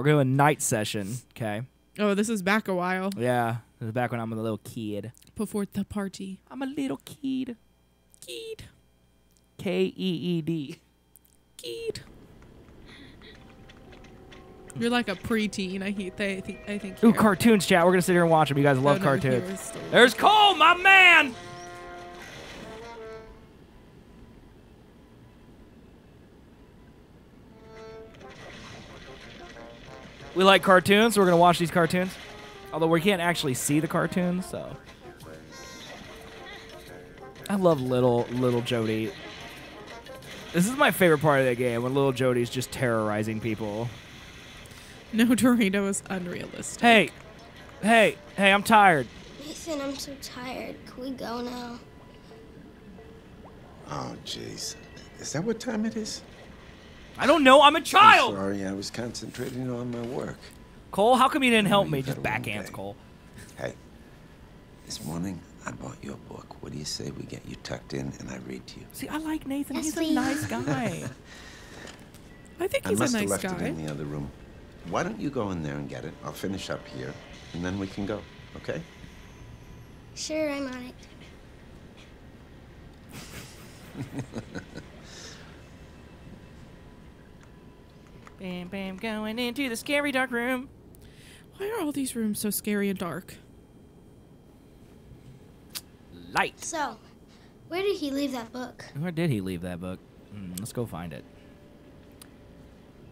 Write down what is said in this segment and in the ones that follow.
we're doing a night session. Okay. Oh, this is back a while Yeah. This is back when I'm a little kid. before the party. I'm a little kid. Keed, K E E D. keed. You're like a preteen. I hate. I think. I think. Ooh, cartoons, chat. We're gonna sit here and watch them. You guys Oh, love no, cartoons. here is still- There's Cole, my man. We like cartoons, so we're gonna watch these cartoons. Although we can't actually see the cartoons, so. I love little little Jodie. This is my favorite part of the game when little Jodie's just terrorizing people. No Dorito is unrealistic. Hey, hey, hey! I'm tired. Nathan, I'm so tired. Can we go now? Oh, jeez. Is that what time it is? I don't know. I'm a I'm child. sorry, I was concentrating on my work. Cole, how come you didn't help Oh, me? Just had a backhands. Cole. Hey, this morning I bought you a book. What do you say we get you tucked in and I read to you? See, I like Nathan. Yes, He's a nice guy. I think I he's a must have nice left guy. it in the other room. Why don't you go in there and get it? I'll finish up here, and then we can go. Okay? Sure, I'm on it. bam, bam, going into the scary dark room. Why are all these rooms so scary and dark? Light. So, where did he leave that book? Where did he leave that book? Hmm, let's go find it.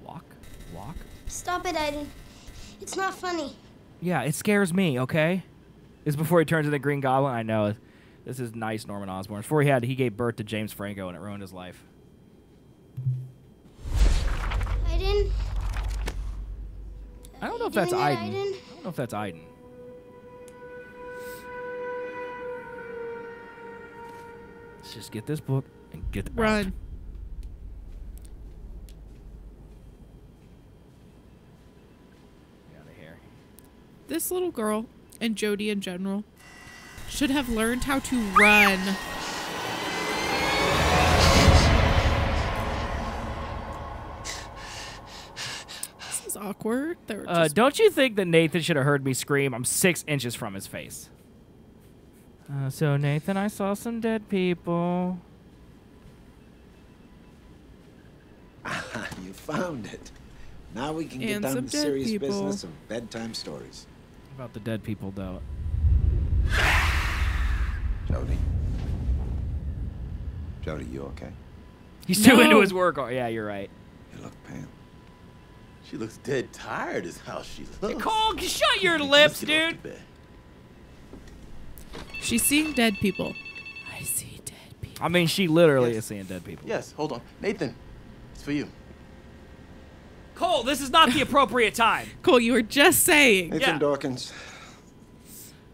Walk, walk. Stop it, Aiden. It's not funny. Yeah, it scares me. Okay. It's before he turns into Green Goblin. I know. This is nice, Norman Osborn. Before he had, he gave birth to James Franco, and it ruined his life. Aiden? I don't know if that's doing it, Aiden. Aiden? I don't know if that's Aiden. Let's just get this book and get the Run. out of here. This little girl and Jodie in general should have learned how to run. Awkward. They were Uh, don't you think that Nathan should have heard me scream? I'm six inches from his face. Uh, so Nathan, I saw some dead people. you found it. Now we can get down to the serious people. business of bedtime stories. About the dead people, though. Jodie. Jodie, you okay? He's too into his work. Oh, yeah, you're right. You look pale. She looks dead tired is how she looks. Cole, shut your lips, dude. to bed. She's seeing dead people. I see dead people. I mean, she literally Yes. is seeing dead people. Yes, hold on. Nathan, it's for you. Cole, this is not the appropriate time. Cole, you were just saying. Nathan Yeah. Dawkins.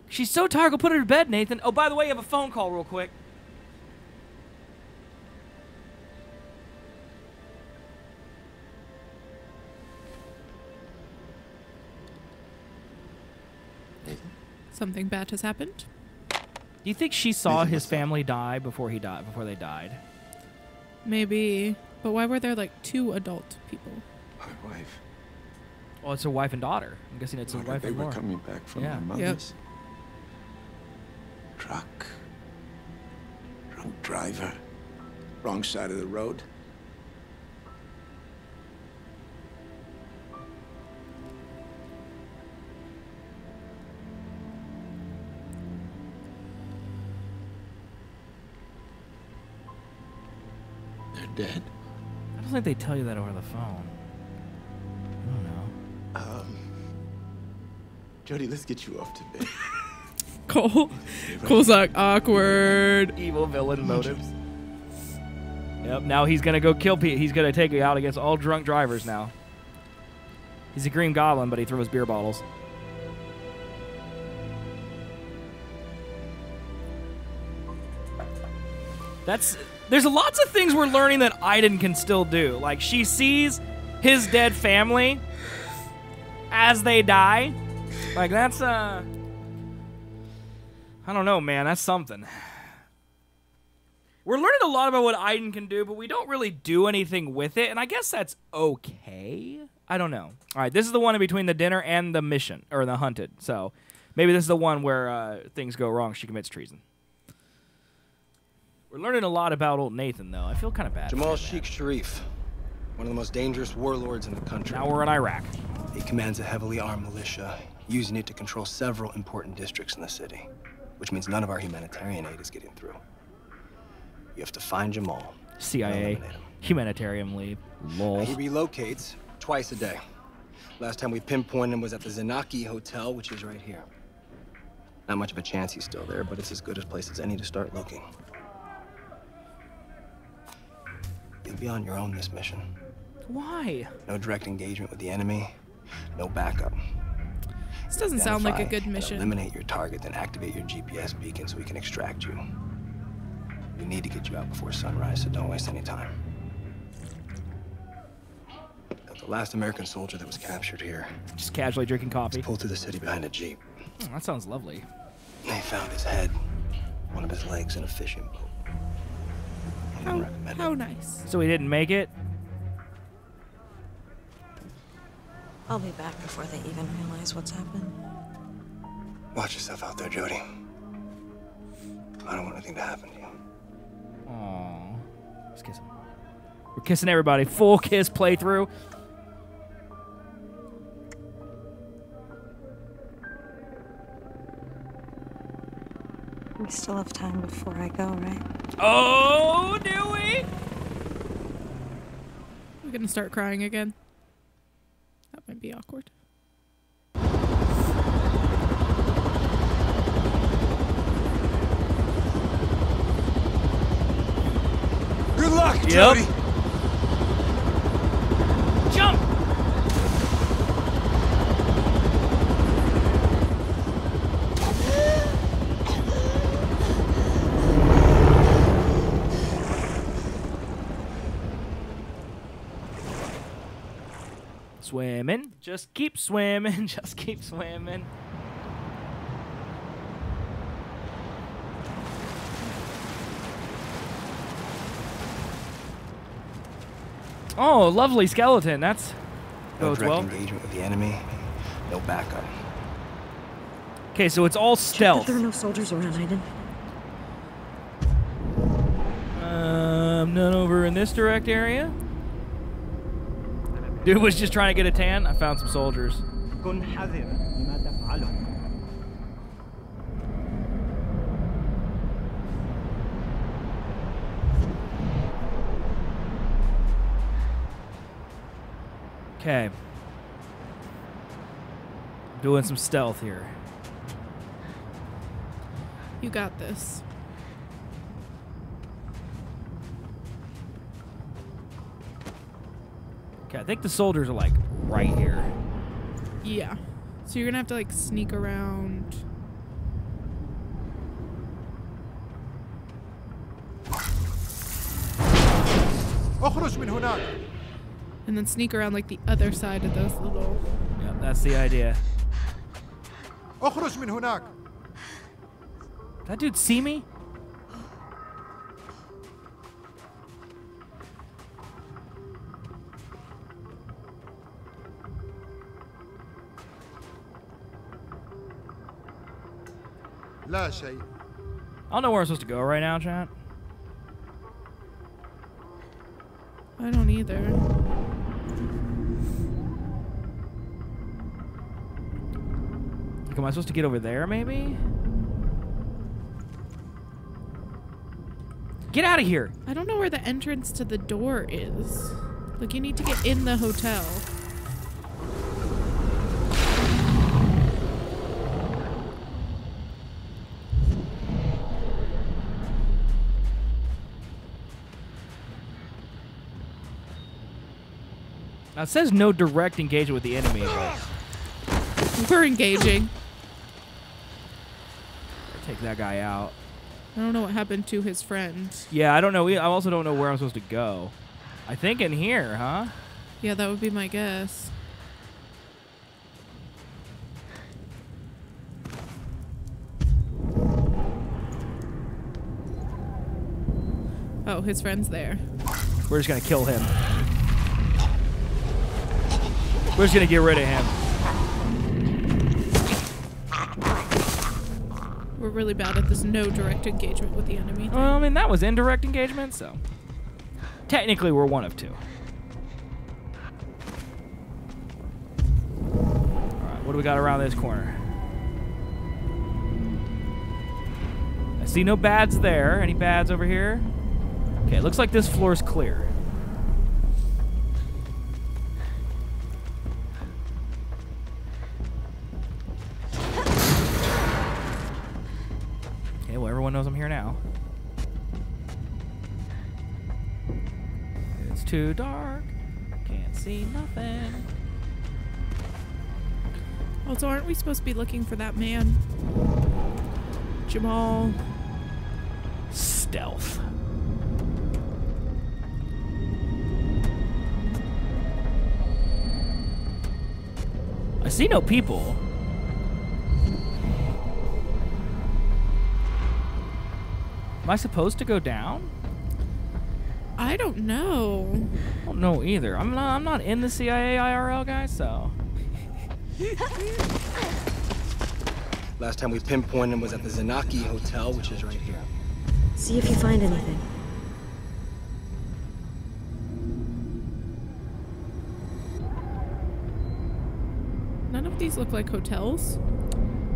She's so tired. Go put her to bed, Nathan. Oh, by the way, you have a phone call real quick. Something bad has happened. Do you think she saw Nathan, his what's up? family die before he died? Before they died? Maybe. But why were there like two adult people? My wife. Well, it's her wife and daughter. I'm guessing it's a Margaret, wife they and They were more. coming back from Yeah. their Yep. mother's. Truck. Drunk driver. Wrong side of the road. Think they tell you that over the phone. I don't know. Um, Jody, let's get you off to bed. Cole. Cole's like awkward. Evil villain motives. Yep. Now he's gonna go kill Pete. He's gonna take it out against all drunk drivers now. He's a green goblin, but he throws beer bottles. That's there's lots of things we're learning that Aiden can still do. Like she sees his dead family as they die. Like that's uh I don't know, man. That's something. We're learning a lot about what Aiden can do, but we don't really do anything with it, and I guess that's okay. I don't know. All right, this is the one in between the dinner and the mission, or the hunted. So maybe this is the one where uh, things go wrong. She commits treason. We're learning a lot about old Nathan, though. I feel kind of bad. Jamal Sheikh. Sharif, one of the most dangerous warlords in the country. Now we're in Iraq. He commands a heavily armed militia, using it to control several important districts in the city, which means none of our humanitarian aid is getting through. You have to find Jamal. CIA, humanitarian lead. Lol. He relocates twice a day. Last time we pinpointed him was at the Zanaki Hotel, which is right here. Not much of a chance he's still there, but it's as good a place as any to start looking. You'll be on your own this mission. Why? No direct engagement with the enemy, no backup. This doesn't sound like a good mission. Eliminate your target, then activate your GPS beacon so we can extract you. We need to get you out before sunrise, so don't waste any time. The last American soldier that was captured here Just casually drinking coffee. pulled through the city behind a jeep. Oh, that sounds lovely. They found his head, one of his legs in a fishing boat. I don't How, recommend how it. nice. So he didn't make it. I'll be back before they even realize what's happened. Watch yourself out there, Jodie. I don't want anything to happen to you. Aww. Let's kiss him. We're kissing everybody. Full kiss playthrough. We still have time before I go, right? Oh, do we? We're gonna start crying again. That might be awkward. Good luck, Yep. Jodie! Jump! Swimming. Just keep swimming. Just keep swimming. Oh, lovely skeleton. That's No goes direct well. engagement with the enemy, no backup. Okay, so it's all stealth. There are no soldiers around, Aiden. Um, none over in this direct area. Dude was just trying to get a tan. I found some soldiers. Okay. Doing some stealth here. You got this. Okay, I think the soldiers are like right here. Yeah. So you're gonna have to like sneak around. And then sneak around like the other side of those little. Yeah, that's the idea. That dude see me? لا شيء I don't know where I'm supposed to go right now, chat. I don't either. Like, am I supposed to get over there, maybe? Get out of here! I don't know where the entrance to the door is. Like you need to get in the hotel. Now, it says no direct engagement with the enemy. But We're engaging. take that guy out. I don't know what happened to his friend. Yeah, I don't know. I also don't know where I'm supposed to go. I think in here, huh? Yeah, that would be my guess. Oh, his friend's there. We're just gonna kill him. We're just gonna get rid of him. We're really bad at this no direct engagement with the enemy. Well, I mean, that was indirect engagement, so. Technically, we're one of two. Alright, what do we got around this corner? I see no bads there. Any bads over here? Okay, looks like this floor's clear. I'm here now. It's too dark. Can't see nothing. Also, aren't we supposed to be looking for that man? Jamal. Stealth. I see no people. Am I supposed to go down? I don't know. I don't know either. I'm not. I'm not in the CIA IRL, guys. So Last time we pinpointed him was at the Zanaki Hotel, which is right here. See if you find anything. None of these look like hotels.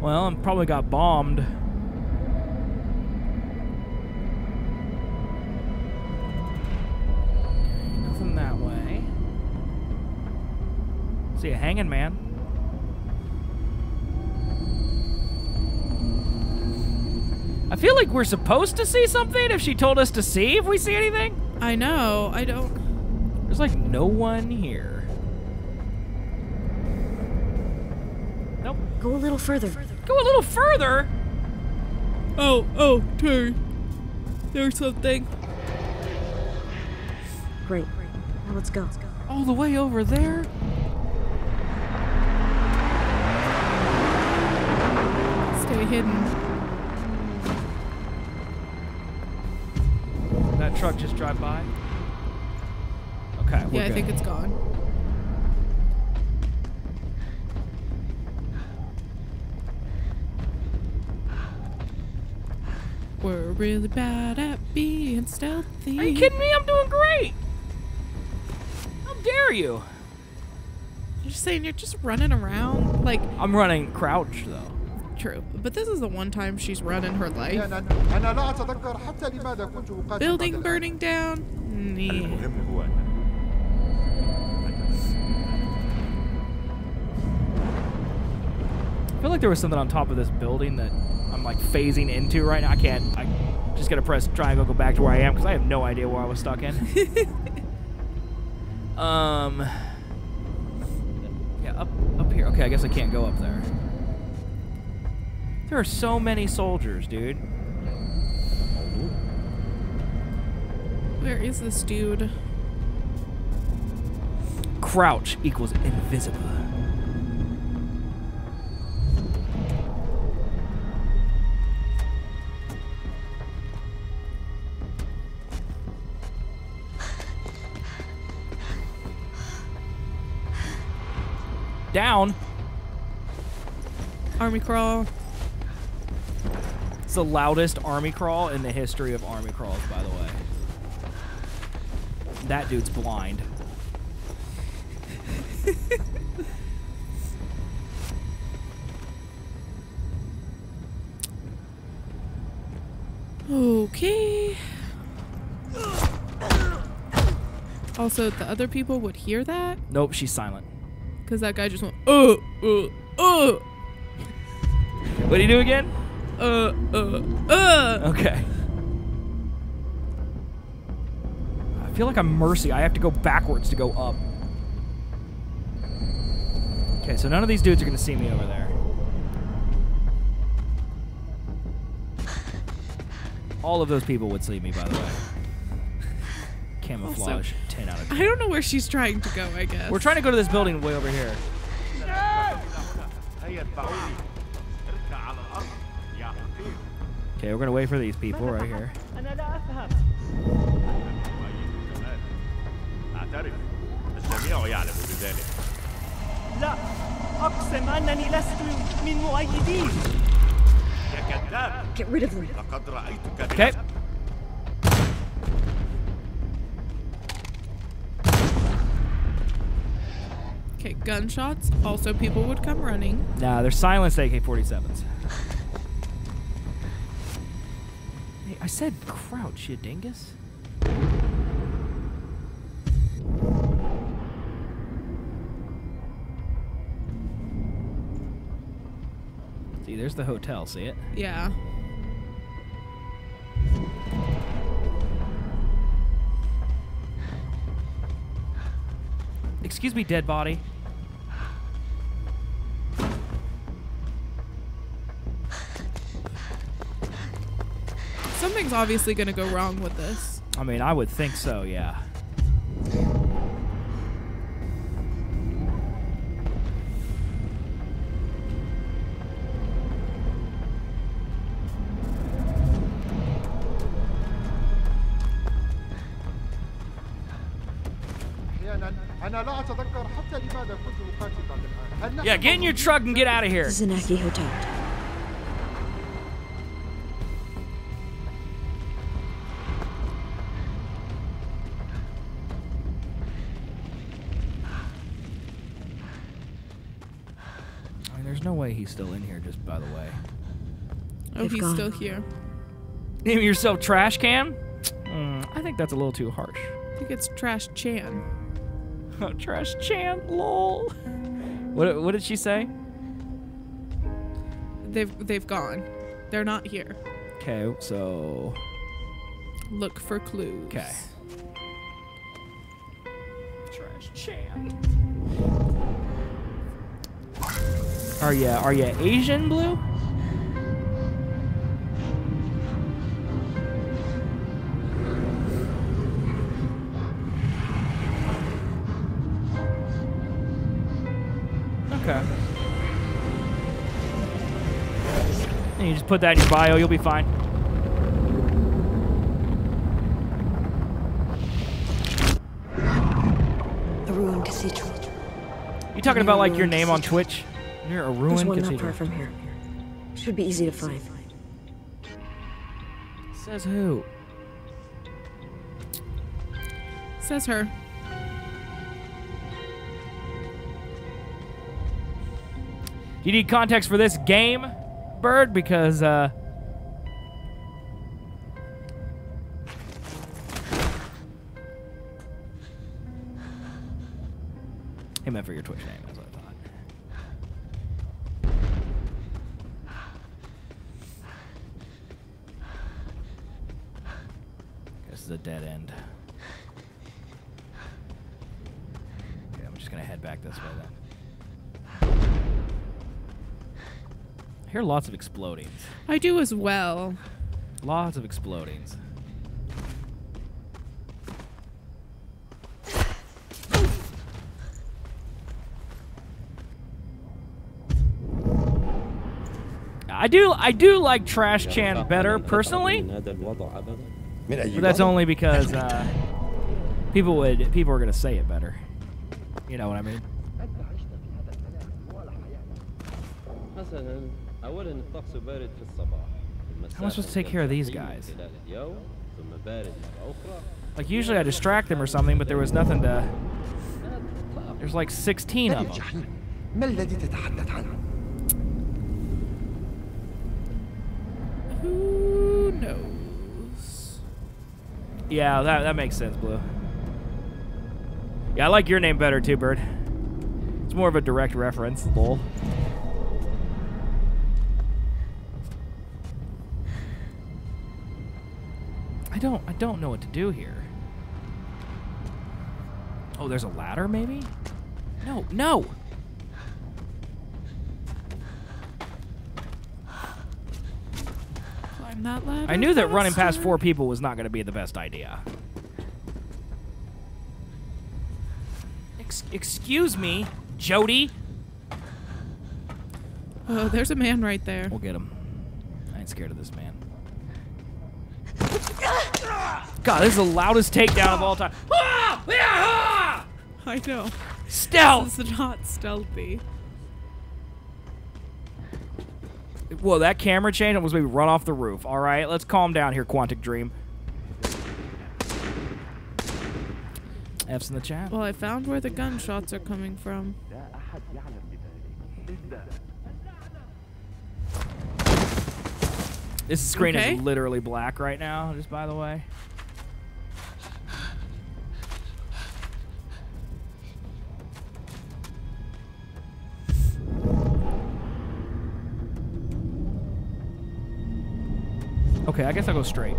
well, I'm probably got bombed. See a hanging man. I feel like we're supposed to see something if she told us to see if we see anything. I know. I don't. There's like no one here. Nope. Go a little further. Go a little further. Oh, oh, turn. There's something. Great. Now let's go. All the way over there? Stay hidden. That truck just drive by? Okay, Yeah, I think it's gone. We're really bad at being stealthy. Are you kidding me? I'm doing great. How dare you? You're just saying you're just running around. Like, I'm running crouch though. True. But this is the one time she's run in her life. Building burning down? I feel like there was something on top of this building that I'm like phasing into right now. I can't. I just gotta press triangle, go back to where I am because I have no idea where I was stuck in. um. Yeah, up up here. Okay, I guess I can't go up there. There are so many soldiers, dude. Where is this dude? Crouch equals invisible. Down. Army crawl. It's the loudest army crawl in the history of army crawls, by the way. That dude's blind. Okay. Also, the other people would hear that Nope, she's silent. because that guy just went, uh, uh, uh, What do you do again? uh, uh, uh. Okay. I feel like I'm Mercy. I have to go backwards to go up. Okay, so none of these dudes are gonna see me over there. All of those people would see me, by the way. Camouflage, also, 10 out of 10. I don't know where she's trying to go, I guess. We're trying to go to this building way over here. No! Okay, we're gonna wait for these people right here. أنا لا أفهم أعترف الجميع يعلم بذلك لا أقسم أنني لست من مؤيديه يا كذاب Get rid of them. لقد رأيتك Okay. بنفسك. Okay, gunshots. Also, people would come running. Nah, they're silenced AK-47s. I said crouch, you dingus. See, there's the hotel. See it? Yeah. Excuse me, dead body. Something's obviously going to go wrong with this. I mean, I would think so, yeah. Yeah, get in your truck and get out of here. Hotel. They've he's gone. still here. Name yourself trash can? Mm, I think that's a little too harsh. I think it's Trash Chan. Oh, trash Chan, lol. What, what did she say? They've they've gone. They're not here. Okay, so Look for clues. okay. Trash Chan. Are ya are ya Asian blue? Put that in your bio, you'll be fine. A ruined cathedral. You talking about like your name on cathedral. Twitch? Near a ruined There's ruined one not far from here. Should be easy to find. Says who? Says her. You need context for this game, Bird? Because uh He meant for your Twitch name, I thought. This is a dead end. Okay, I'm just gonna head back this way then. I hear lots of explodings. I do as well. Lots of explodings. I do I do like Trash Chan better personally, but that's only because uh, people would people are gonna say it better. You know what I mean? حسنا اولا الطقس بارد في الصباح How am I supposed to take care of these guys? خلال اليوم ثم بارد مرة أخرى Like usually I distract them or something, but there was nothing to. There's like 16 of them. ما الذي تتحدث عنه؟ Who knows? Yeah, that that makes sense, Blue. Yeah, I like your name better too, Bird. It's more of a direct reference, lol. I don't I don't know what to do here. Oh, there's a ladder maybe? No, no. Climb that ladder. I knew that running past four people was not going to be the best idea. Ex- excuse me, Jodie. Oh, there's a man right there. We'll get him. I ain't scared of this man. God, this is the loudest takedown of all time. Ah! I know. Stealth. This is not stealthy. Whoa, that camera change almost made me run off the roof. All right, let's calm down here, Quantic Dream. F's in the chat. Well, I found where the gunshots are coming from. This screen Okay. is literally black right now, just by the way. Okay, I guess I'll go straight.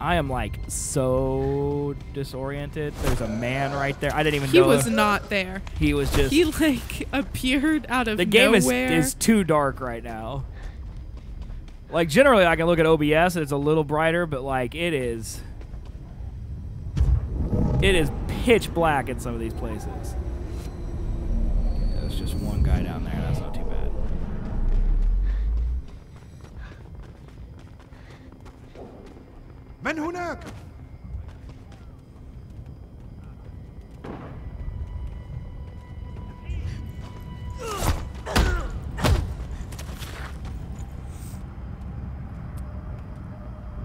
I am like so disoriented. There's a man right there. I didn't even know. He know was not there. he was just He like appeared out of the game is, nowhere. is too dark right now. Like generally, I can look at OBS and it's a little brighter, but like it is, it is pitch black in some of these places. Okay, there's just one guy down there. That's not too bad.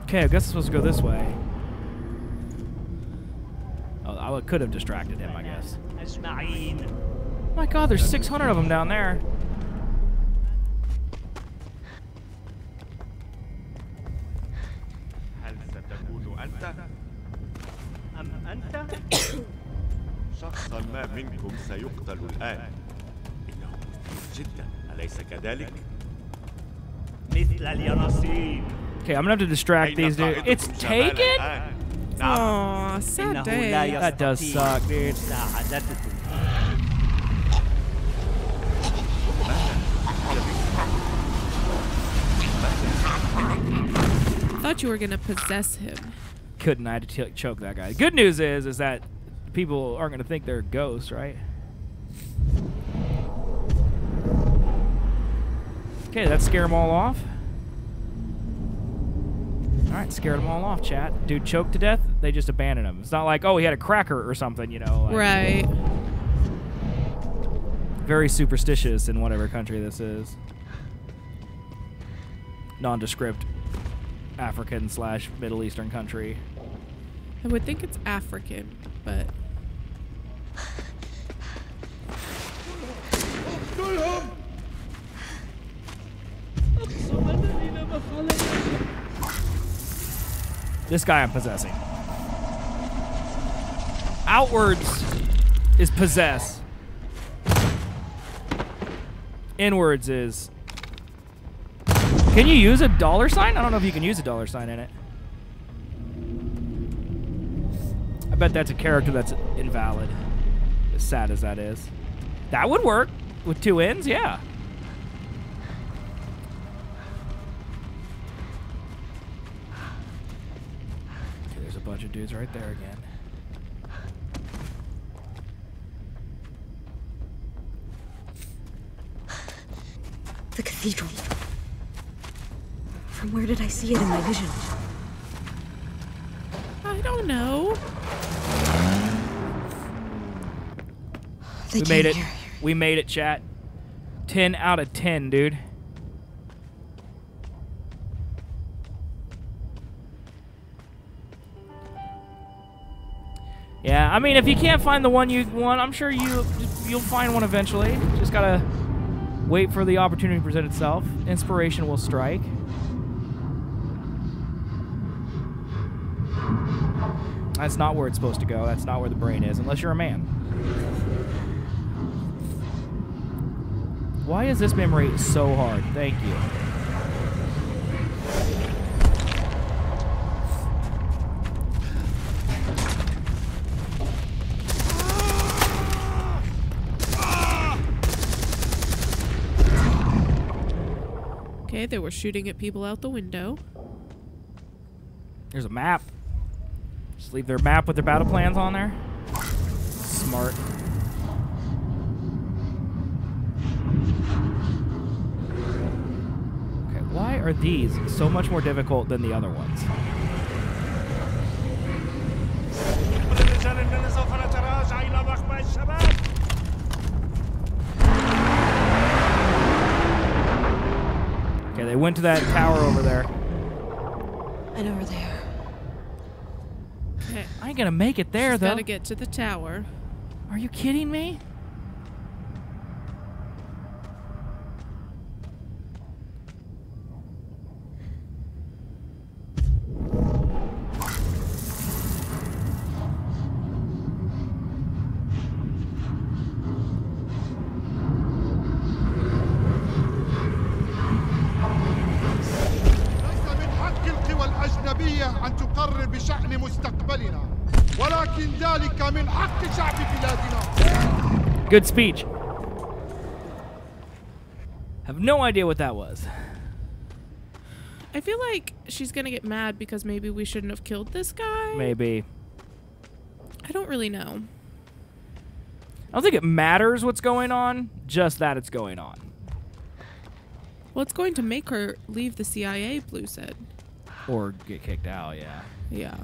Okay, I guess I'm supposed to go this way. Oh, I could have distracted him, I guess. My god, there's 600 of them down there. Okay, I'm gonna have to distract these dudes. It's taken? Aw, sad day. That does suck, dude. Thought you were gonna possess him. Couldn't I had to choke that guy. Good news is, is that people aren't gonna think they're ghosts, right? Okay, that scare them all off. Right, scared them all off, chat. Dude choked to death. They just abandoned him. It's not like, oh, he had a cracker or something, you know. like- Right. Very superstitious in whatever country this is. Nondescript African slash Middle Eastern country. I would think it's African, but This guy I'm possessing. Outwards is possess. Inwards is. Can you use a dollar sign? I don't know if you can use a dollar sign in it. I bet that's a character that's invalid. As sad as that is. That would work with two ends, yeah. Dudes right there again. The cathedral. From where did I see it in my vision? I don't know. They we made it. here. We made it, chat. 10 out of 10, dude. I mean, if you can't find the one you want, I'm sure you you'll find one eventually. Just gotta wait for the opportunity to present itself. Inspiration will strike. That's not where it's supposed to go. That's not where the brain is, unless you're a man. Why is this memory so hard? Thank you. Okay, they were shooting at people out the window. There's a map. Just leave their map with their battle plans on there. Smart. Okay, Why are these so much more difficult than the other ones? They went to that tower over there. I know where they are. Okay. I ain't gonna make it there She's though. gotta get to the tower. Are you kidding me? Good speech. Have no idea what that was. I feel like she's gonna get mad because maybe we shouldn't have killed this guy. Maybe. I don't really know. I don't think it matters what's going on, just that it's going on. Well, it's going to make her leave the CIA, Blue said. Or get kicked out, yeah. Yeah.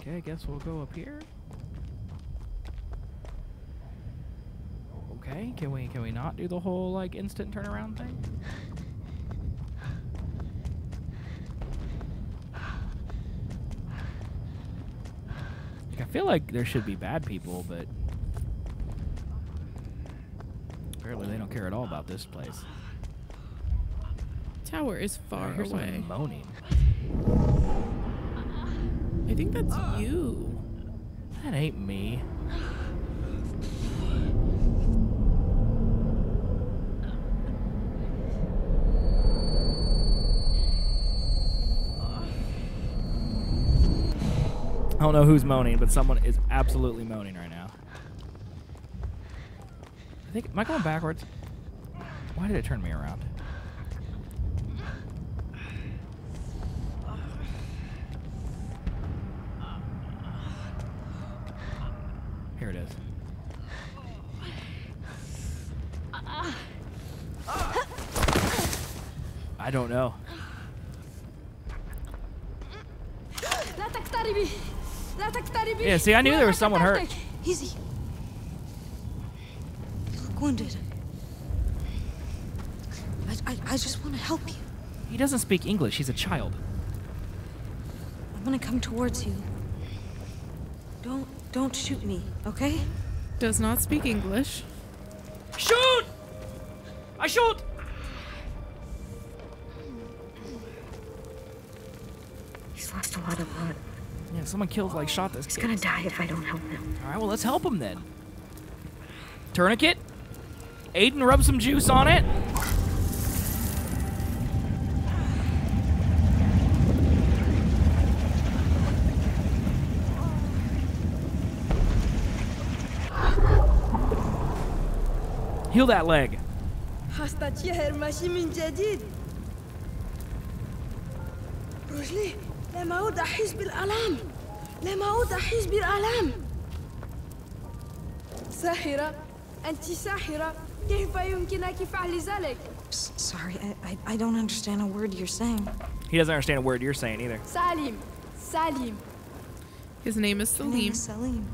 Okay, I guess we'll go up here. Okay, can we can we not do the whole like instant turnaround thing? Like, I feel like there should be bad people, but apparently they don't care at all about this place. Tower is far I away. moaning. I think that's ah. you. That ain't me. Don't know who's moaning, but someone is absolutely moaning right now. I think am I going backwards? Why did it turn me around? Here it is. I don't know. Yeah, see, I knew there was someone hurt. Easy. You look wounded. I, I, I just want to help you. He doesn't speak English. He's a child. I'm gonna come towards you. Don't don't shoot me, okay? Does not speak English. Shoot! I shoot! someone killed, like, shot this He's kid. gonna die if I don't help him. All right, well, let's help him then. Tourniquet? Aiden, rub some juice on it. Heal that leg. حستتشهر ماشي من جديد رجلي لم أعود أحس بالآلام لم أعود أحس بالآلام ساحرة أنت ساحرة كيف يمكنك فعل ذلك؟ Sorry, I, I, I don't understand a word you're saying. He doesn't understand a word you're saying either. Salim. Salim. His name is Salim. Name is Salim.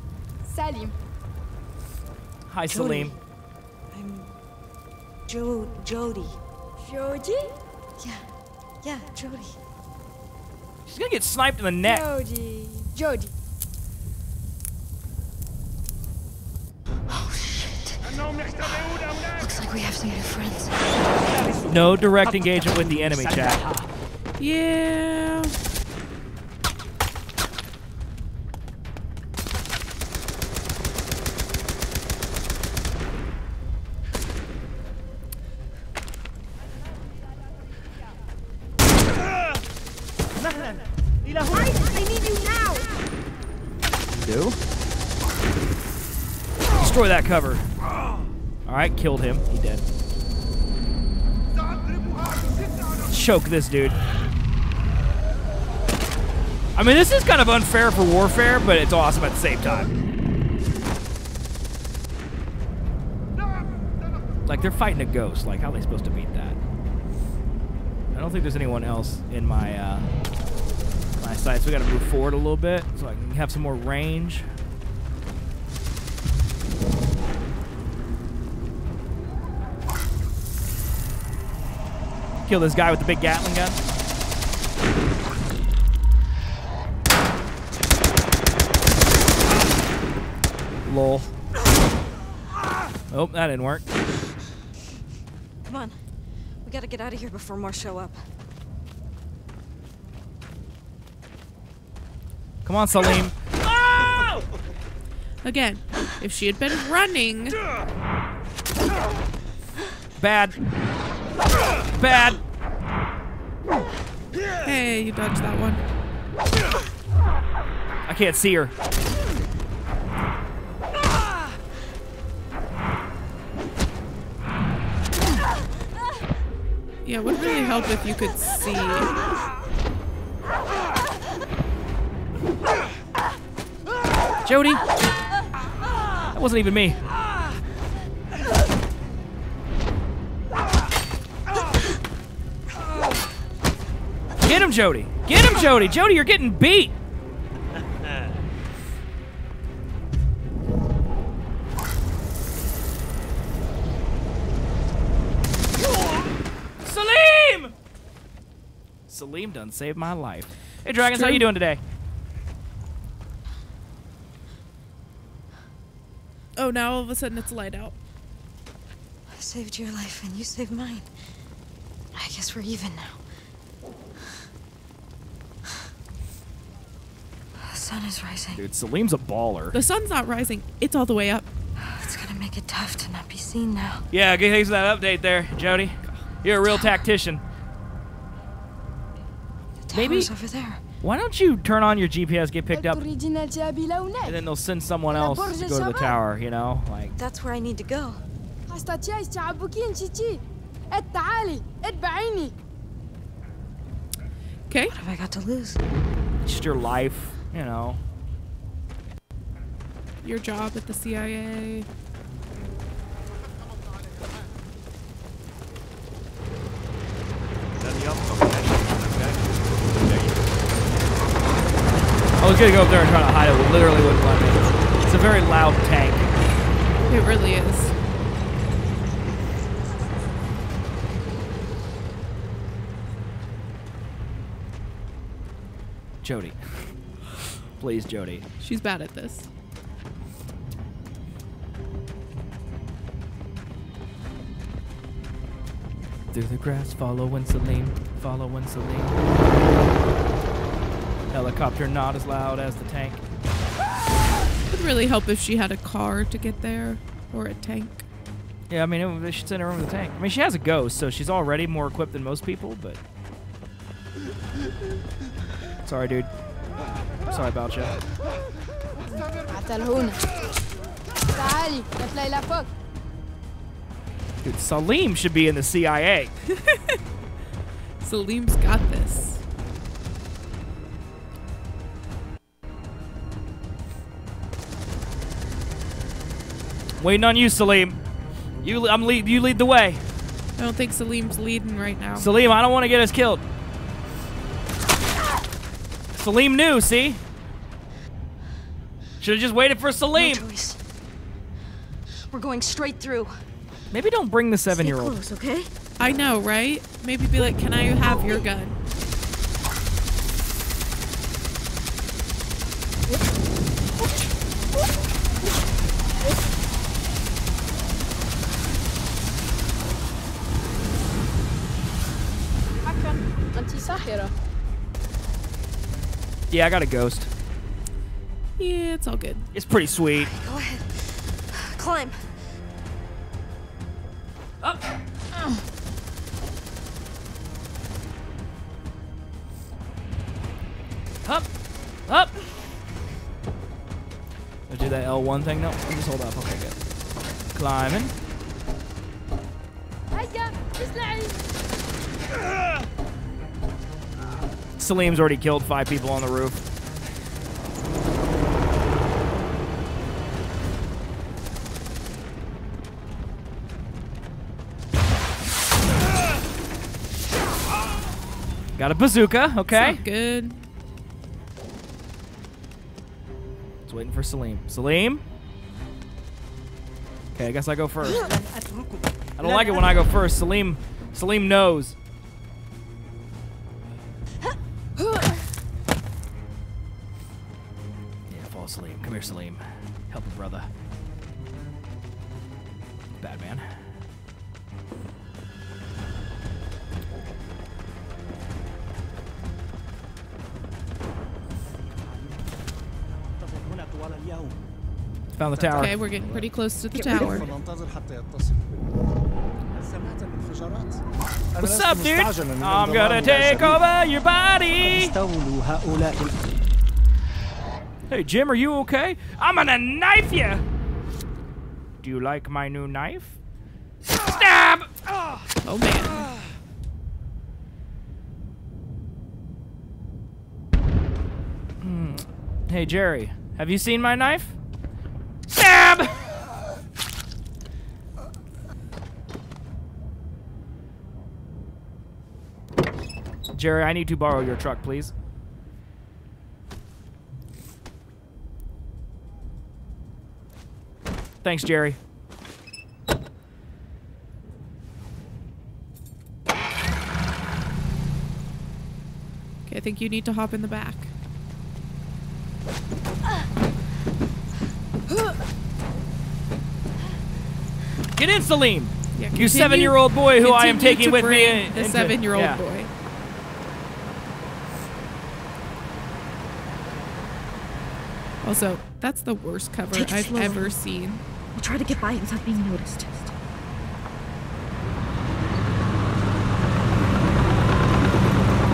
Salim. Hi, Jodie. Salim. I'm jo Jodie. Jodie? Yeah. Yeah, Jodie. She's gonna get sniped in the neck. Jodie. Jodie. Oh, shit. Looks like we have some new friends. No direct engagement with the enemy, chat. Yeah. Alright, killed him. He dead. Choke this dude. I mean, this is kind of unfair for Warfare, but it's awesome at the same time. Like they're fighting a ghost. Like how are they supposed to beat that? I don't think there's anyone else in my uh, my sights. We got to move forward a little bit so I can have some more range. Kill this guy with the big Gatling gun. Lol. Oh, that didn't work. Come on. We gotta get out of here before more show up. Come on, Salim. Oh! Again, if she had been running, Bad. Bad. You dodged that one. I can't see her. Yeah, it would really help if you could see. Jodie. That wasn't even me. Him, Jodie. Get him, Jodie. Jodie, you're getting beat. Salim! Salim done saved my life. Hey, Dragons, how true. you doing today? Oh, now all of a sudden it's light out. I saved your life and you saved mine. I guess we're even now. sun is rising. Dude, Salim's a baller. The sun's not rising. It's all the way up. It's gonna make it tough to not be seen now. Yeah, good thanks for that update there, Jodie. You're a real Tower. tactician. The Maybe over there. Why don't you turn on your GPS, get picked up, and then they'll send someone else to go to the tower? You know, like. That's where I need to go. Okay. What have I got to lose? Just your life you know. Your job at the CIA. I was gonna go up there and try to hide it, but literally wouldn't let me. It's a very loud tank. It really is. Jodie. Please, Jodie. She's bad at this. Through the grass, following Salim, following Salim. Helicopter not as loud as the tank. It would really help if she had a car to get there or a tank. Yeah, I mean, it, they should send her over the tank. I mean, she has a ghost, so she's already more equipped than most people, but. Sorry, dude. Sorry about you. عتل هنا تعالي يا ليلى فوق Dude, Salim should be in the CIA. Salim's got this. Waiting on you, Salim. You, I'm lead. You lead the way. I don't think Salim's leading right now. Salim, I don't want to get us killed. Salim knew. See? Should have just waited for Salim. No choice. We're going straight through. Maybe don't bring the seven-year-old. okay? I know, right? Maybe be like, can I have your gun? Yeah, I got a ghost. Yeah, it's all good. It's pretty sweet. Go ahead. Climb. Oh. Up. Up. Up. Let's do that L1 thing. No, just hold up. Okay, good. Climbing. Salim's already killed five people on the roof. Got a bazooka, okay. good. It's waiting for Salim. Salim? Okay, I guess I go first. I don't like it when I go first. Salim Salim knows. Salim. Come here, Salim. Help a brother. Batman. Found the tower. Okay, we're getting pretty close to the tower. What's up, dude? I'm gonna take over your body. Hey, Jim, are you okay? I'm gonna knife you! Do you like my new knife? Stab! Oh, man. Hmm. Hey, Jerry, have you seen my knife? Stab! Jerry, I need to borrow your truck, please. Thanks, Jerry. Okay, I think you need to hop in the back. Get in, Salim! Yeah, you seven-year-old boy who I am taking to with me. bring the seven-year-old yeah. boy. Also, that's the worst cover Take I've ever seen. We'll try to get by without being noticed.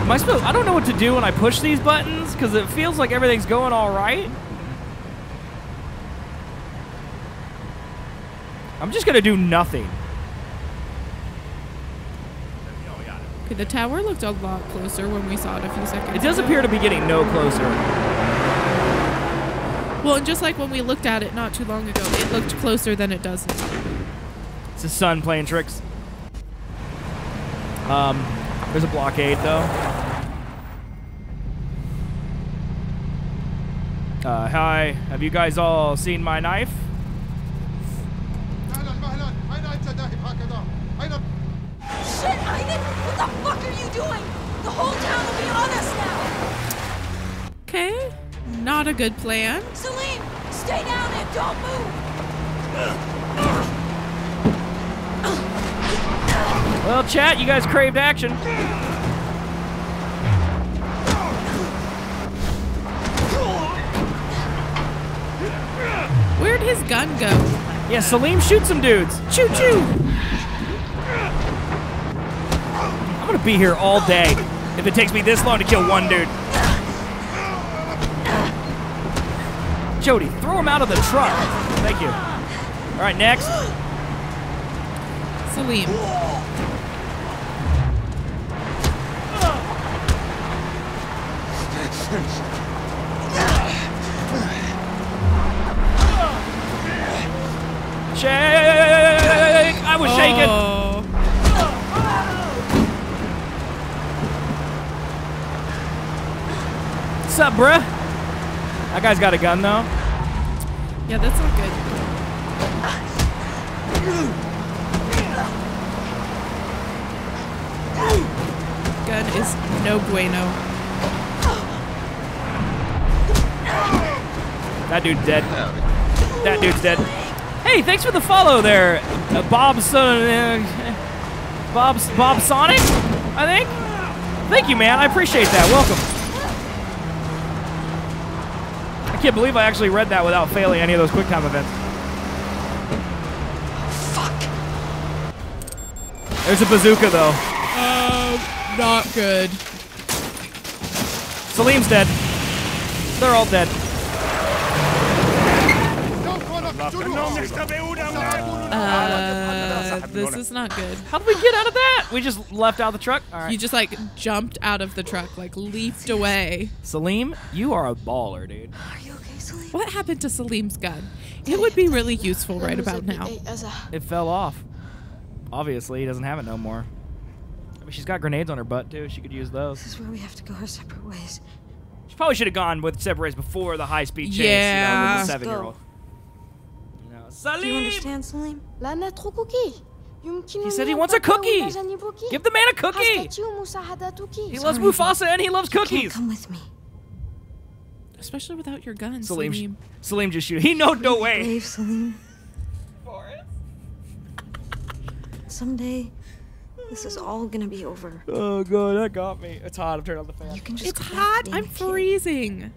Am I supposed? I don't know what to do when I push these buttons because it feels like everything's going all right. I'm just gonna do nothing. Okay, the tower looked a lot closer when we saw it a few seconds It does ago. appear to be getting no closer. Well, and just like when we looked at it not too long ago, it looked closer than it does now. It's the sun playing tricks. Um, there's a blockade, though. Uh, hi. Have you guys all seen my knife? Shit, Aiden! What the fuck are you doing? The whole town will be on us now! Okay not a good plan. Salim, stay down and don't move! Well, chat, you guys craved action. Where'd his gun go? Yeah, Salim, shoot some dudes. Choo choo. I'm gonna be here all day if it takes me this long to kill one dude. Jodie, throw him out of the truck. Thank you. All right, next. Salim. Shake! I was shaking. Oh. What's up, bruh? That guy's got a gun though. Yeah, that's not good. Gun is no bueno. That dude's dead. That dude's dead. Hey, thanks for the follow there, uh, Bob. Uh, Bob Bob Sonic, I think. Thank you, man. I appreciate that. Welcome. I can't believe I actually read that without failing any of those QuickTime events. Fuck. There's a bazooka though. Oh, not good. Salim's dead. They're all dead. Uh, this is not good. How did we get out of that? We just left out of the truck. All right. You just like jumped out of the truck, like leaped away. Salim, you are a baller, dude. Are you okay, Salim? What happened to Salim's gun? It would be really useful right about now. It fell off. Obviously, he doesn't have it no more. I mean, she's got grenades on her butt too. She could use those. This is where we have to go our separate ways. She probably should have gone with separate ways before the high speed chase. You know, Yeah. with the seven year old. You know, Salim. Do you understand, Salim? لأنها trop cookie. He said he wants a cookie. Give the man a cookie. He loves Mufasa and he loves cookies. Come with me. Especially without your gun, Salim, Salim. Salim just shoot. He know no way. Brave, Salim. Someday, this is all gonna be over. Oh god, that got me. It's hot. I'm turning on the fan. You can just It's go back hot. being I'm a kid. freezing.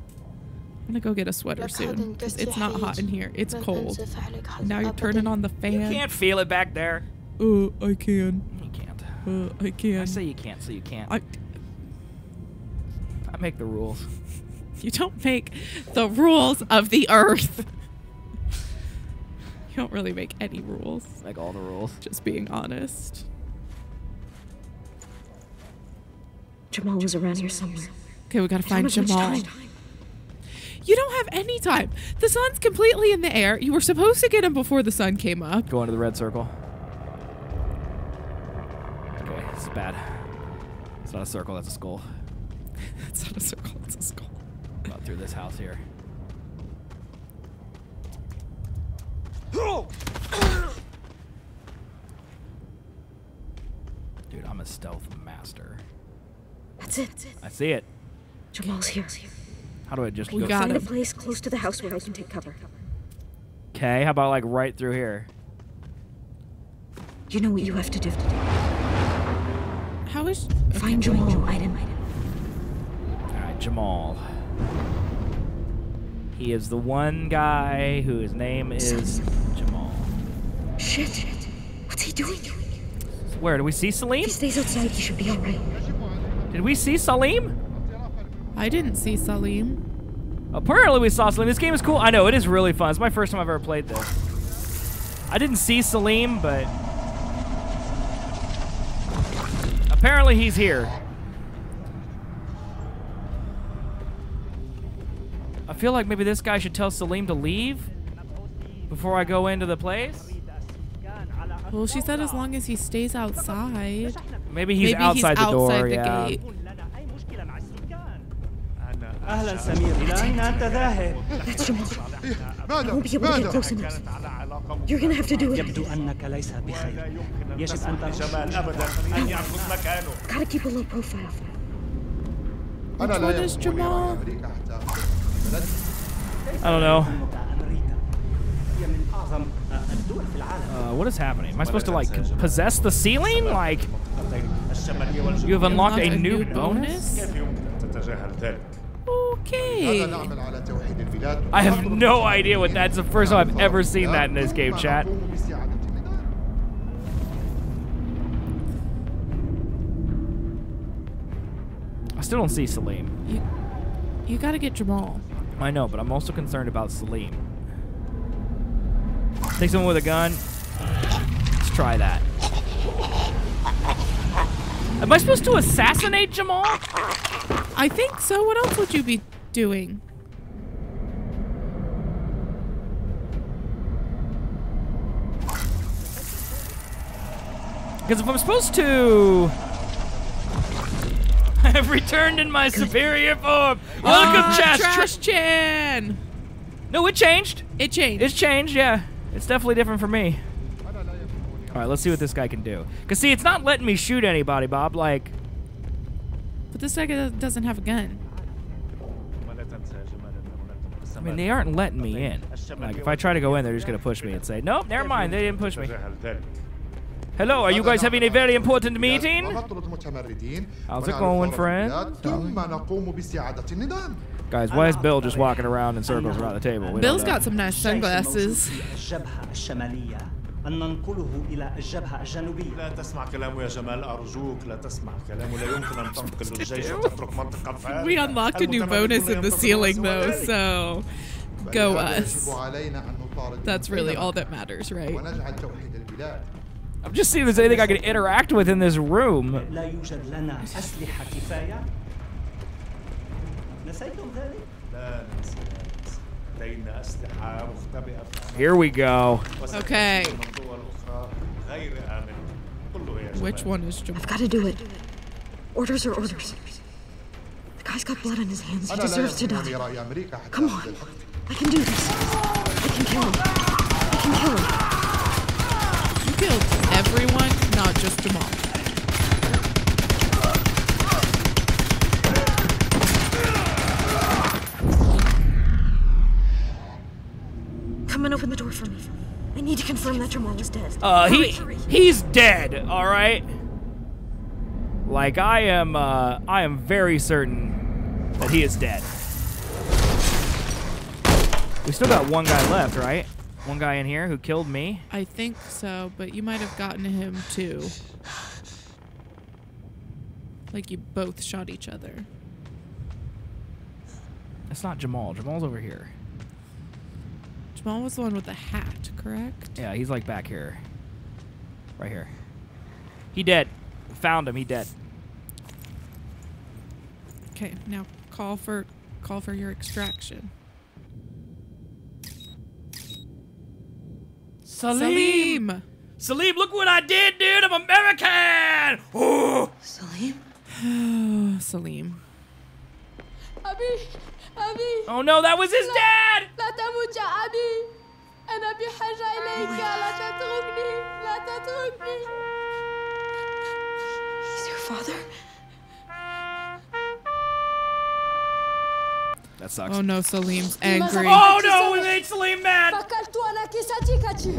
I'm gonna go get a sweater soon. 'cause It's not hot in here. It's cold. Now you're turning on the fan. You can't feel it back there. Uh, I can. You can't. Uh, I can. I say you can't, so you can't. I, I make the rules. you don't make the rules of the earth. you don't really make any rules. Make all the rules. Just being honest. Jamal was around here somewhere. Okay, we gotta find don't have much Jamal. Time. You don't have any time. The sun's completely in the air. You were supposed to get him before the sun came up. Go into the red circle. Okay, it's bad. It's not a circle, that's a skull. It's not a circle, it's a skull. About through this house here. Dude, I'm a stealth master. That's it. I see it. Jamal's here. How do I just We go? got Find a place close to the house where I can take cover. Okay, how about like right through here? You know what you have to do. today. How is Find Jamal, Aiden. Alright, Jamal. He is the one guy whose name is Jamal. Shit, shit. What's he doing? Where do we see Salim? If he stays outside, he should be alright. Did we see Salim? I didn't see Salim. Apparently we saw Salim. This game is cool. I know, it is really fun. It's my first time I've ever played this. I didn't see Salim, but... Apparently he's here. I feel like maybe this guy should tell Salim to leave before I go into the place. Well, she said as long as he stays outside. Maybe he's Maybe outside he's the door, outside the yeah. gate. اهلا سمير الى اين انت ذاهب؟ That's Jamal. ماذا I won't be able to get close enough. You're gonna have to do it. يبدو انك ليس بخير يجب ان جمال ابدا ان ياخذ مكانه Gotta keep a low profile. أنا Which لا one is يهمني Jamal? أمريكا حتى بلدي. I don't know. امريكا هي من اعظم الدول في العالم Uh, what is happening? Am I supposed to like possess the ceiling? Like الشمالية والجنوبية you have unlocked a Unlocked a new new bonus? okay. I have no idea what that's the first time I've ever seen that in this game chat. I still don't see Salim. You, you gotta get Jamal. I know, but I'm also concerned about Salim. Take someone with a gun. Let's try that. Am I supposed to assassinate Jamal? I think so. What else would you be doing? Because if I'm supposed to... I have returned in my superior form. Welcome, Ah, Chas. Trash Chan. No, it changed. It changed. It's changed, yeah. It's definitely different for me. All right, let's see what this guy can do. Cause see, it's not letting me shoot anybody, Bob. Like, But this guy doesn't have a gun. I mean, they aren't letting me in. Like, if I try to go in, they're just going to push me and say, nope, never mind, they didn't push me. Hello, are you guys having a very important meeting? How's it going, friend? Guys, why is Bill just walking around in circles around the table? We Bill's got some nice sunglasses. في الجبهة الشمالية أن ننقله إلى الجبهة الجنوبية لا تسمع كلامه يا جمال أرجوك لا تسمع كلامه لا يمكن أن تنقل الجيش وتترك منطقة فارغة We unlocked a new bonus in the ceiling, though, so go فلهذا us. يجب علينا أن نطارد That's really بيننا all that matters, right? ونجعل توحيد البلاد I'm just seeing if there's anything I can interact with in this room. لا يوجد لنا أسلحة كفاية نسيتم ذلك؟ لا ننسى Here we go. Okay. Which one is Jamal? I've got to do it. Orders are orders. The guy's got blood on his hands. He deserves to die. Come on. I can do this. I can kill him. I can kill him. You killed everyone, not just Jamal. Come and open the door for me. I need to confirm that Jamal is dead. Uh, Hurry, he hurry. he's dead. All right. Like I am, uh, I am very certain that he is dead. We still got one guy left, right? One guy in here who killed me. I think so, but you might have gotten him too. Like you both shot each other. It's not Jamal. Jamal's over here. Jamal was the one with the hat, correct? Yeah, he's like back here. Right here. He dead. Found him. He dead. Okay, now call for call for your extraction. Salim! Salim, Salim look what I did, dude! I'm American! Ooh. Salim? Salim. أبي Oh no, that was his لا- dad. لا تموت يا أبي أنا بحاجة إليك لا تتركني لا تتركني He's your father? That sucks. Oh no, Salim's angry. Oh no, we made Salim mad. فكرت أنا كصديقتي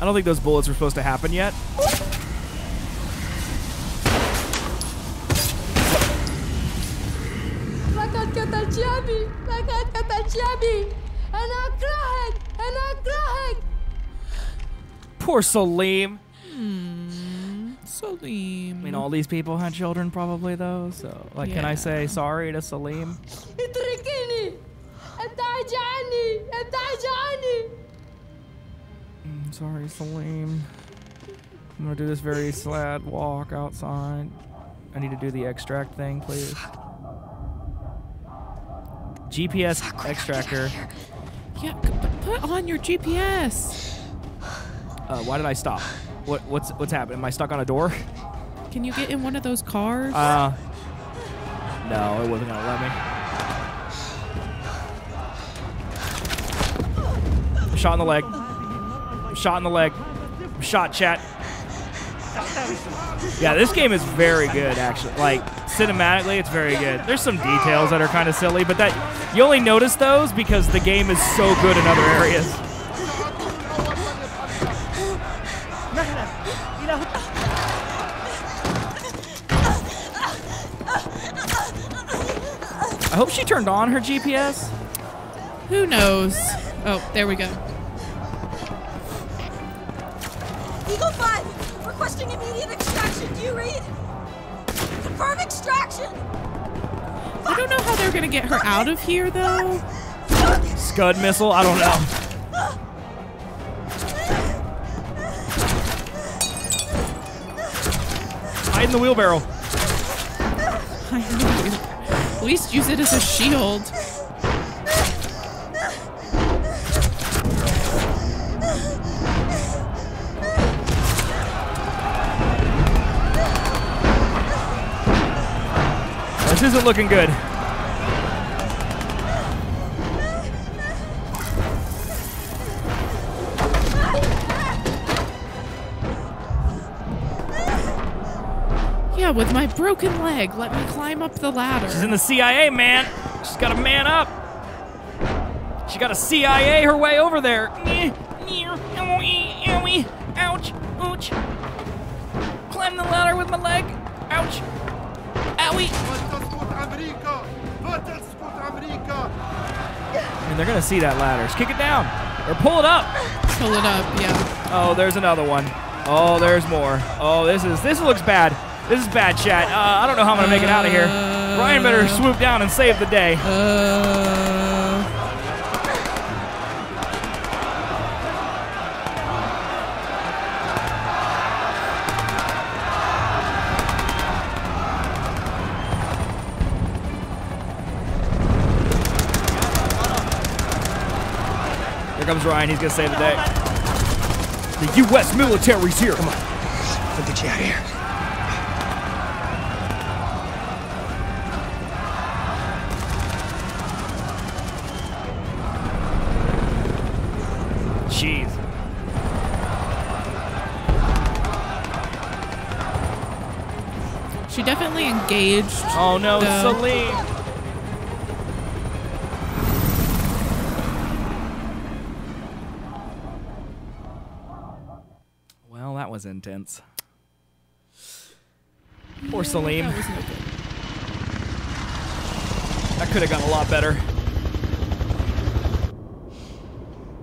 I don't think those bullets were supposed to happen yet. لقد قتلت أبي أنا أكرهك أنا أكرهك Poor Salim. Salim. I mean, all these people had children probably though. So, like, can I Yeah. say sorry to Salim? اتركيني ابتعدي عني ابتعدي عني I'm sorry, Salim. I'm gonna do this very sad walk outside. I need to do the extract thing, please. GPS extractor. Yeah, put on your GPS. Uh, why did I stop? What what's what's happening? Am I stuck on a door? Can you get in one of those cars? Uh, no, it wasn't gonna let me. Shot in the leg. Shot in the leg. Shot chat. Yeah, this game is very good actually. Like cinematically, it's very good. There's some details that are kind of silly, but that you only notice those because the game is so good in other areas. I hope she turned on her GPS. Who knows? Oh, there we go. Eagle 5, requesting immediate extraction. Do you read? Confirm extraction. I don't know how they're gonna get her out of here though. Scud missile? I don't know. Hide in the wheelbarrow. At least use it as a shield. Isn't looking good. Yeah, with my broken leg, let me climb up the ladder. She's in the CIA, man. She's got to man up. She got to CIA her way over there. Ouch, ouch. Climb the ladder with my leg. Ouch. Owie. I mean, they're gonna see that ladder. Just kick it down or pull it up. Pull it up, yeah. Oh, there's another one. Oh, there's more. Oh, this is this looks bad. This is bad, chat. Uh, I don't know how I'm gonna make it out of here. Ryan better swoop down and save the day. Uh, comes Ryan. He's gonna save the day. The U.S. military's here. Come on. I'll get you out of here. Jeez. She definitely engaged. Oh no, the- Celine. Well, that was intense. Poor Salim. That was no good. That could have gone a lot better.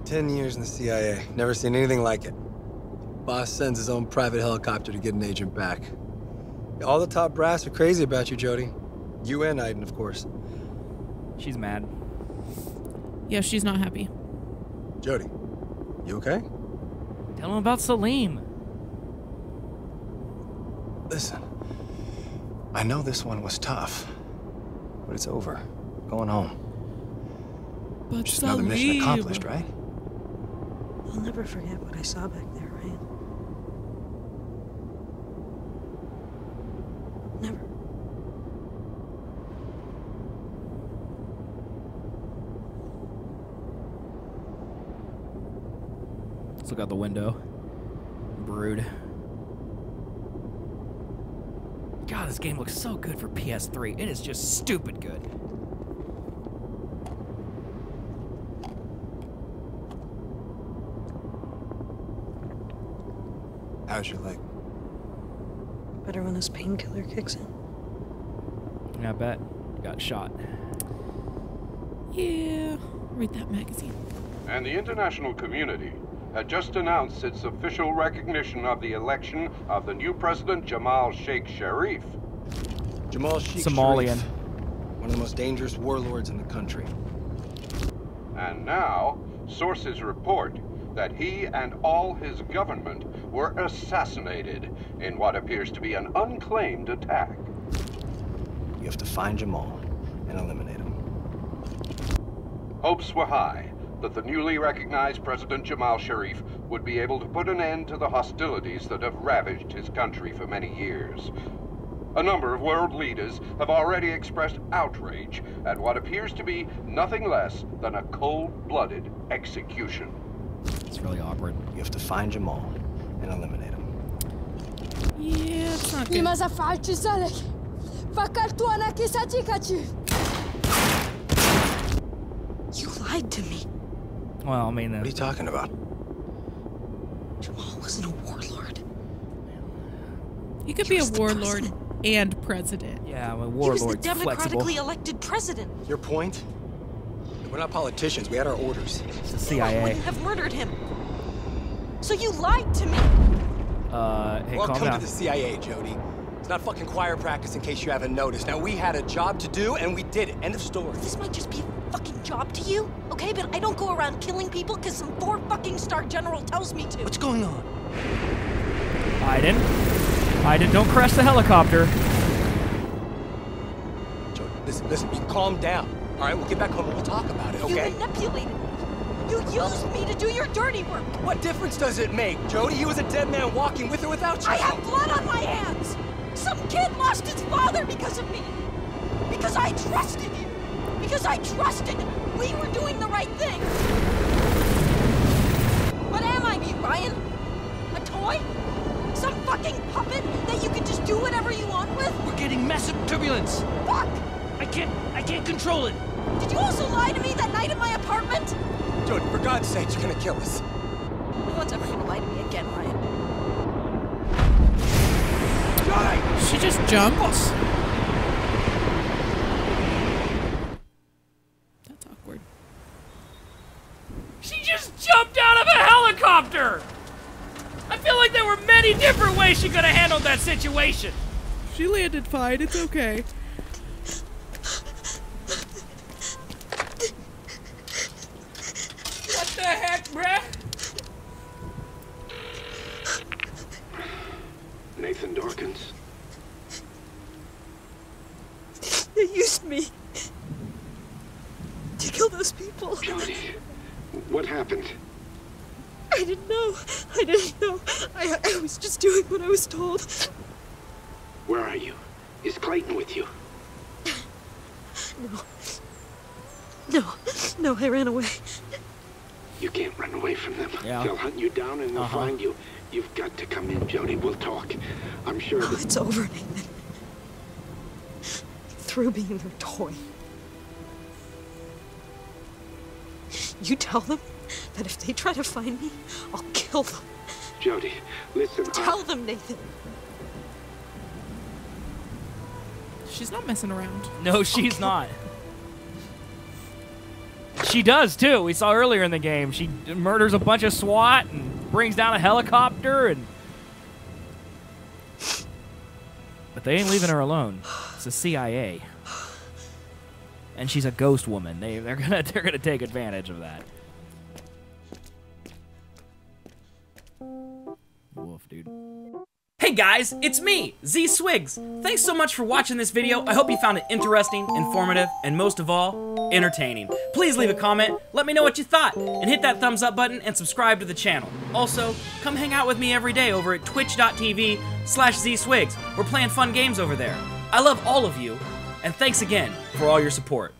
Ten years in the CIA. Never seen anything like it. Boss sends his own private helicopter to get an agent back. All the top brass are crazy about you, Jodie. You and Aiden, of course. She's mad. Yeah, she's not happy. Jodie, you okay? Tell him about Salim. Listen, I know this one was tough, but it's over. We're Going home. But Just another mission accomplished, right? I'll never forget what I saw back there, Ryan. Never. Let's look out the window. Brood. God, this game looks so good for PS3. It is just stupid good. How's your leg? Better when this painkiller kicks in. Yeah, I bet. Got shot. Yeah. Read that magazine. And the international community had just announced its official recognition of the election of the new president Jamal Sheikh Sharif. Jamal Sheikh Somalian. Sharif, one of the most dangerous warlords in the country. And now, sources report that he and all his government were assassinated in what appears to be an unclaimed attack. You have to find Jamal and eliminate him. Hopes were high that the newly recognized President Jamal Sharif would be able to put an end to the hostilities that have ravaged his country for many years. A number of world leaders have already expressed outrage at what appears to be nothing less than a cold-blooded execution. It's really awkward. You have to find Jamal and eliminate him. Yeah, it's not good. لماذا فعلت ذلك؟ فكرت أنك ستكتي. You lied to me. Well, I mean, uh, What are you talking about? Jamal wasn't a warlord. He could be a warlord and president. yeah, I'm a He was the democratically Flexible. elected president. Your point? We're not politicians. We had our orders. It's the I CIA. wouldn't have murdered him. So you lied to me. Uh, hey, calm Welcome down. to the CIA, Jodie. It's not fucking choir practice in case you haven't noticed. Now, we had a job to do, and we did it. End of story. This might just be a fucking job to you, okay? But I don't go around killing people because some four fucking star general tells me to. What's going on? Aiden. Aiden, don't crash the helicopter. Jodie, listen, listen, you calm down. All right, we'll get back home and we'll talk about it, okay? You okay? manipulated me. You used me to do your dirty work. What difference does it make? Jodie, he was a dead man walking with or without you. I have blood on my hands. Some kid lost his father because of me. Because I trusted you. Because I trusted we were doing the right thing. What am I, me, Ryan? A toy? Some fucking puppet that you can just do whatever you want with? We're getting massive turbulence. Fuck! I can't, I can't control it. Did you also lie to me that night in my apartment? Dude, for God's sake, you're gonna kill us. No one's ever gonna lie to me again, Ryan. She just jumped. That's awkward. She just jumped out of a helicopter! I feel like there were many different ways she could have handled that situation. She landed fine. It's okay. What the heck, bruh? Nathan Dawkins. They used me to kill those people. Jodie, What happened? I didn't know. I didn't know. I, I was just doing what I was told. Where are you? Is Clayton with you? No. No. No, I ran away. You can't run away from them. Yeah. They'll hunt you down and they'll Uh-huh. find you. You've got to come in, Jodie. We'll talk. I'm sure No, it's over, Nathan. Through being their toy. You tell them that if they try to find me, I'll kill them. Jodie, listen. I- Tell them, Nathan. She's not messing around. No, she's not. She does too. We saw earlier in the game. She murders a bunch of SWAT and brings down a helicopter and. But they ain't leaving her alone. It's the CIA. And she's a ghost woman. They they're gonna they're gonna take advantage of that. Dude. Hey guys, it's me, Z Swiggs. Thanks so much for watching this video. I hope you found it interesting, informative, and most of all, entertaining. Please leave a comment, let me know what you thought, and hit that thumbs up button and subscribe to the channel. Also, come hang out with me every day over at twitch.tv slash zswiggs. We're playing fun games over there. I love all of you, and thanks again for all your support.